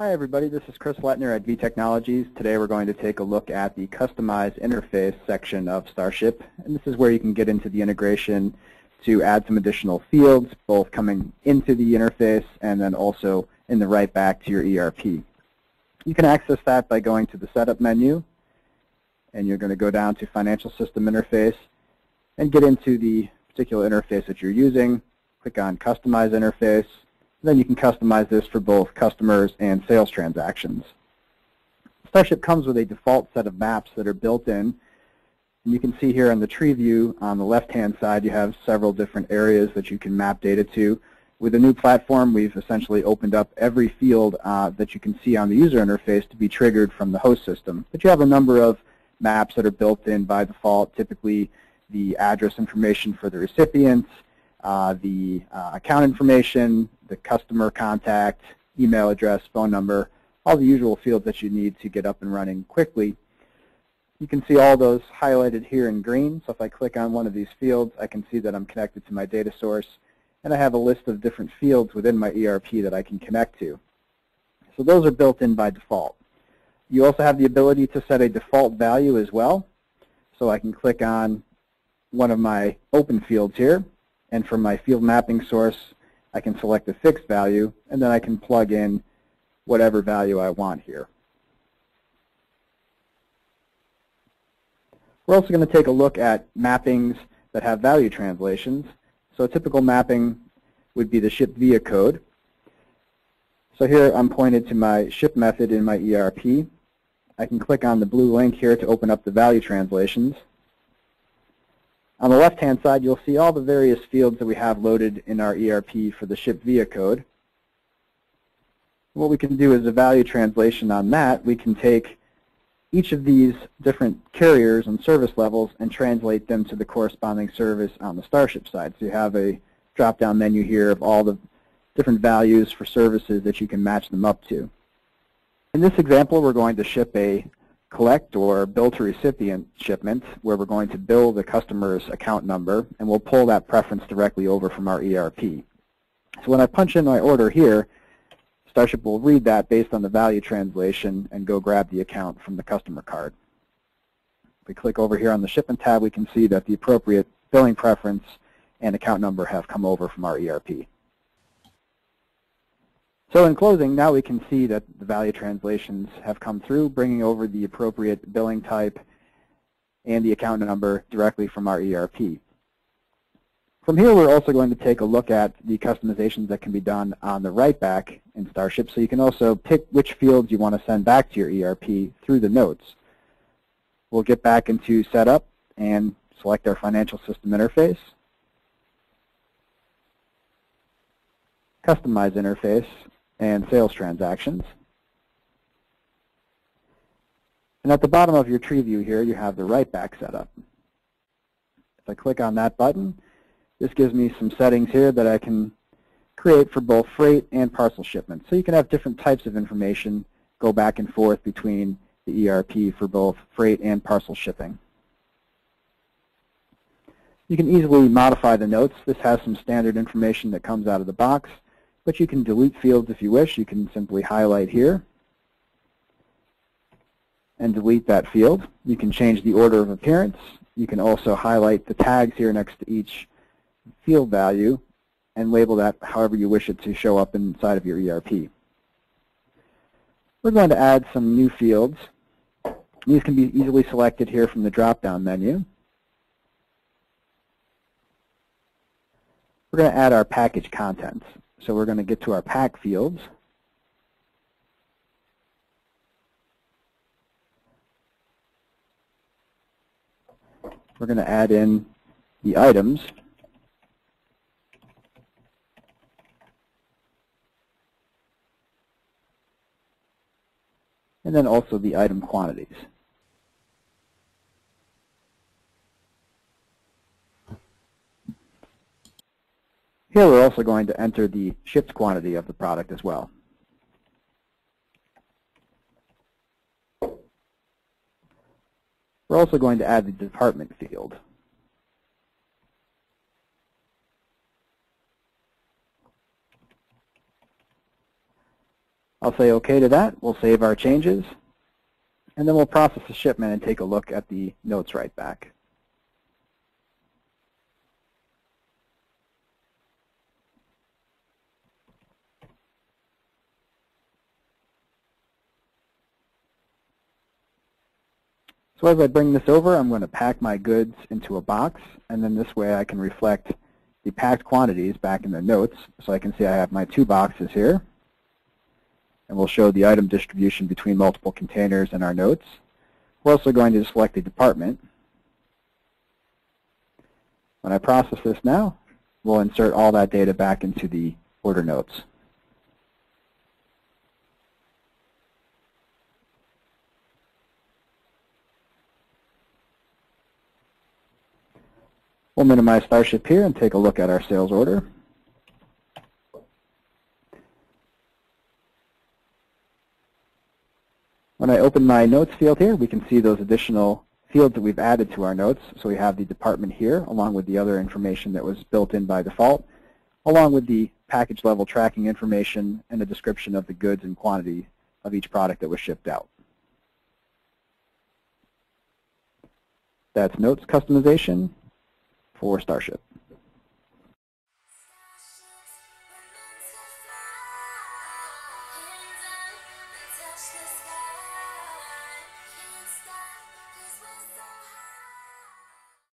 Hi everybody, this is Chris Letner at V Technologies. Today we're going to take a look at the Customize Interface section of Starship. And this is where you can get into the integration to add some additional fields, both coming into the interface and then also in the write back to your ERP. You can access that by going to the Setup menu, and you're going to go down to Financial System Interface and get into the particular interface that you're using. Click on Customize Interface, then you can customize this for both customers and sales transactions. Starship comes with a default set of maps that are built in. And you can see here in the tree view on the left-hand side you have several different areas that you can map data to. With the new platform, we've essentially opened up every field uh, that you can see on the user interface to be triggered from the host system. But you have a number of maps that are built in by default, typically the address information for the recipients, uh, the uh, account information, the customer contact, email address, phone number, all the usual fields that you need to get up and running quickly. You can see all those highlighted here in green. So if I click on one of these fields, I can see that I'm connected to my data source. And I have a list of different fields within my ERP that I can connect to. So those are built in by default. You also have the ability to set a default value as well. So I can click on one of my open fields here. And from my field mapping source, I can select a fixed value, and then I can plug in whatever value I want here. We're also going to take a look at mappings that have value translations. So a typical mapping would be the ship via code. So here I'm pointed to my ship method in my ERP. I can click on the blue link here to open up the value translations. On the left-hand side, you'll see all the various fields that we have loaded in our ERP for the ship via code. What we can do is a value translation on that. We can take each of these different carriers and service levels and translate them to the corresponding service on the Starship side. So you have a drop-down menu here of all the different values for services that you can match them up to. In this example, we're going to ship a collect or bill to recipient shipment where we're going to bill the customer's account number and we'll pull that preference directly over from our ERP. So when I punch in my order here, Starship will read that based on the value translation and go grab the account from the customer card. If we click over here on the shipment tab, we can see that the appropriate billing preference and account number have come over from our ERP. So in closing, now we can see that the value translations have come through, bringing over the appropriate billing type and the account number directly from our ERP. From here, we're also going to take a look at the customizations that can be done on the write back in Starship. So you can also pick which fields you want to send back to your ERP through the notes. We'll get back into Setup and select our financial system interface. Customize interface and sales transactions. And at the bottom of your tree view here, you have the write back setup. If I click on that button, this gives me some settings here that I can create for both freight and parcel shipments. So you can have different types of information go back and forth between the ERP for both freight and parcel shipping. You can easily modify the notes. This has some standard information that comes out of the box. But you can delete fields if you wish. You can simply highlight here and delete that field. You can change the order of appearance. You can also highlight the tags here next to each field value and label that however you wish it to show up inside of your ERP. We're going to add some new fields. These can be easily selected here from the drop-down menu. We're going to add our package contents. So we're going to get to our pack fields. We're going to add in the items. And then also the item quantities. Here we're also going to enter the shipped quantity of the product as well. We're also going to add the department field. I'll say OK to that. We'll save our changes. And then we'll process the shipment and take a look at the notes write back. So as I bring this over, I'm going to pack my goods into a box, and then this way I can reflect the packed quantities back in the notes. So I can see I have my two boxes here, and we'll show the item distribution between multiple containers in our notes. We're also going to select the department. When I process this now, we'll insert all that data back into the order notes. We'll minimize Starship here and take a look at our sales order. When I open my notes field here, we can see those additional fields that we've added to our notes. So we have the department here, along with the other information that was built in by default, along with the package level tracking information and a description of the goods and quantity of each product that was shipped out. That's notes customization for Starship.